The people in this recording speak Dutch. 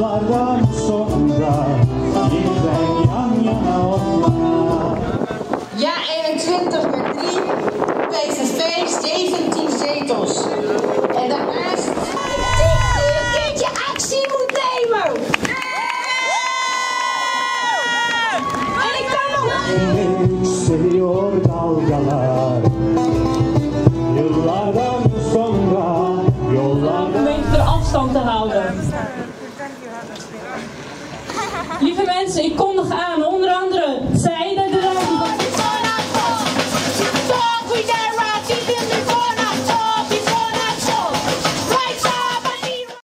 yollardan sonra yeniden yan yana onlar. Ja, 21 met 3, PSV 17 zetels. En dan rest ik daarnaast... een keertje actie moet nemen! En ik kan nog... Yükseliyor dalgalar Yıllardan sonra yollardan... Om een beetje de afstand te houden. Lieve mensen, ik kondig aan